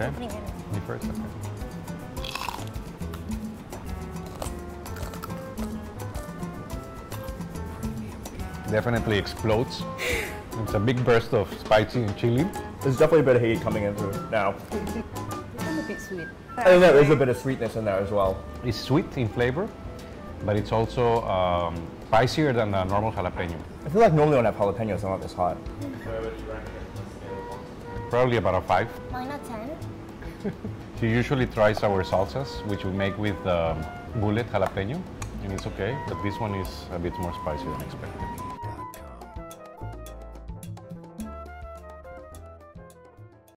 Me first, okay. Me first, okay. Definitely explodes. It's a big burst of spicy and chili. There's definitely a bit of heat coming in through now. I'm a bit sweet. I think there is a bit of sweetness in there as well. It's sweet in flavor, but it's also um, spicier than a normal jalapeno. I feel like normally when I have jalapenos, they're not this hot. Probably about a five. Mine a 10. She usually tries our salsas, which we make with um, bullet jalapeno, and it's okay, but this one is a bit more spicy than expected.